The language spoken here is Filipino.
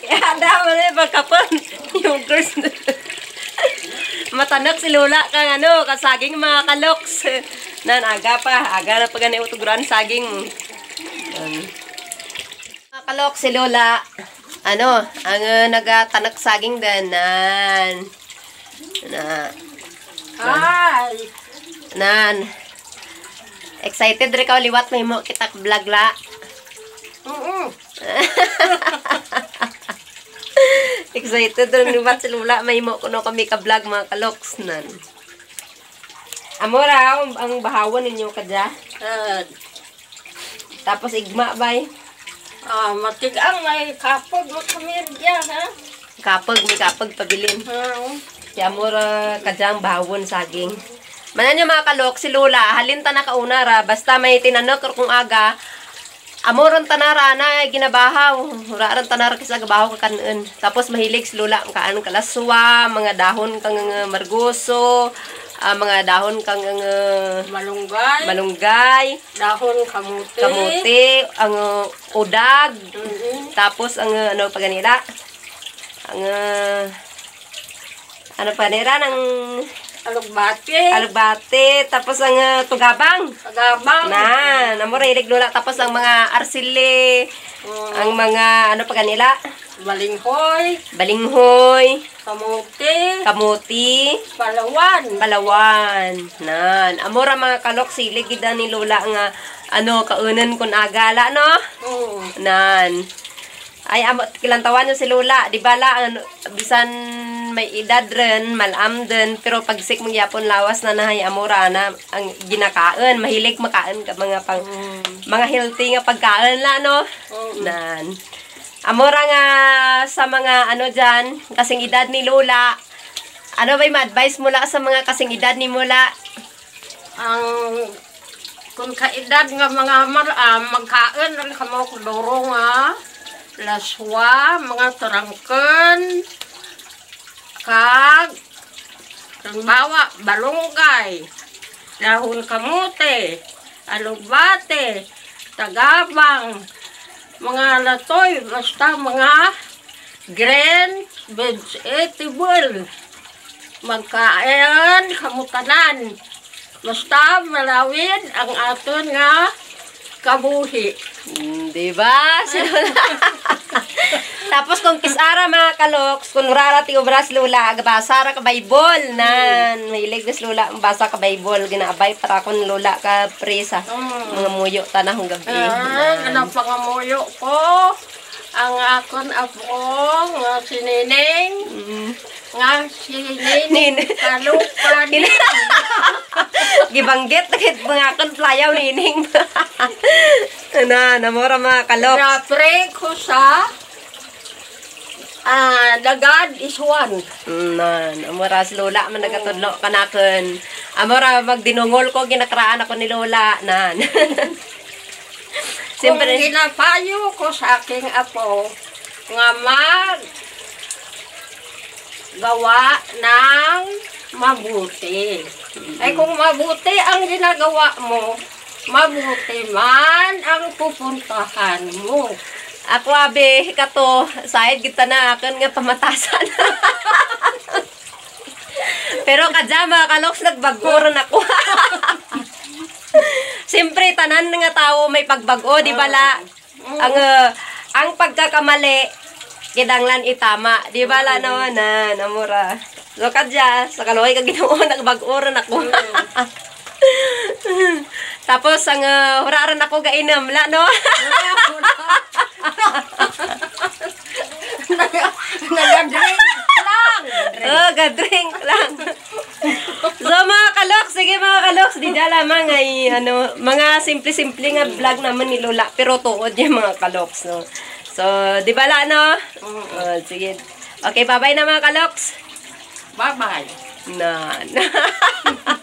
Kaya daw na pagkapon. Yung girls. Matanak si Lola kang ano, kasaging mga kaloks. Nan, aga pa. Aga na pag utuguran saging mo. Yan. Mga kaloks si Lola. Ano, ang uh, nagatanak saging din. Nan. Na, Ay, nan. Excited rin ka liwat may mo kita vlog la. oo. Excited rin liwat si Lola may mo kuno kami ka vlog mga kaloks nan. Amora, ang, ang bahawan ninyo kadya. Uh, Tapos igma bay. ah, matigang may kapag mo kami diyan, ha? Kapag, may kapag pabilin. Uh, Kaya mura kadyang bahawon saging. Manan yung mga kalok, si Lola, halin ta na kauna ra, basta may tinanok kung aga, amoron tanara na ginabahaw. Huraran tanara kasi gabahaw ka kanon. Tapos mahilig si Lola, kaan kalaswa, mga dahon kang uh, margoso, ah, mga dahon kang uh, malunggay, malunggay, dahon kamuti. kamuti, ang uh, udag, Mm-mm. tapos ang uh, ano pa ganila? Ang uh, ano pa nila ng Alugbati, alugbate, tapos ang uh, tugabang. agabang, Na, namura ilig lola tapos ang mga arsile, mm, ang mga ano pa kanila? balinghoy, Balinghoy, kamuti, kamuti, palawan. palawan. Nan, amora mga kalok silig gida ni lola nga ano kaunan kun agala no? Oo. Nan. Ay, amo, kilantawan nyo si Lola. Di ba la, ano, bisan may edad rin, malam din. Pero pag sik mong yapon lawas na nahay amura na ang ginakain. Mahilig makain ka mga pang, mga healthy nga pagkain la, no? Oo. Nan. Amura nga sa mga ano dyan, kasing edad ni Lola. Ano ba ma-advise mo la sa mga kasing edad ni Lola? ang kung kaedad nga mga mar, ah, magkain rin ka mo kuduro nga laswa, mga tarangken kag halimbawa balunggay dahon kamote alugbate tagabang mga latoy basta mga green vegetable magkain kamutanan. Basta malawin ang aton nga kabuhi. Hmm, di ba? Tapos kung kisara mga kaloks, kung rara ti obras lula, agbasa ra ka Bible nan. Mahilig nas lula, ang basa ka Bible, ginaabay para kon lula ka presa. Mm. Mga muyo tanahong gabi. Ah, Nan. ang pangamuyo ko, ang akon apo nga si Nining, Mm. nga si Nining Nin- kalupanin. Gibanggit nakit mga kon playaw nining. na, namora mga kaloks. Napre ko sa ah, the God is one. Mm, Nan, amora si Lola man nagatudlo kanaken. Amora magdinungol ko ginakraan ako ni Lola nan. Kung Siyempre, ginapayo ko sa aking apo, nga mag gawa ng mabuti. Ay kung mabuti ang ginagawa mo, mabuti man ang pupuntahan mo. ako abe kato sahid kita na akin nga pamatasan. Pero kadya mga kaloks nagbagoron ako. Siyempre tanan nga tao may pagbago, di ba la? Ang uh, ang pagkakamali kidanglan itama, di ba la no na namura. So kadya sa kaloy ka Ginoo nagbagoron ako. Tapos ang uh, huraran ako gainom la no. Nagadrink lang. Oh, gadrink lang. so mga kaloks, sige mga kaloks, di dala mga ano, mga simple-simple nga vlog naman ni Lola, pero tuod yung mga kaloks, no. So, di ba la, no? Oh, sige. Okay, bye-bye na mga kaloks. Bye-bye. Na.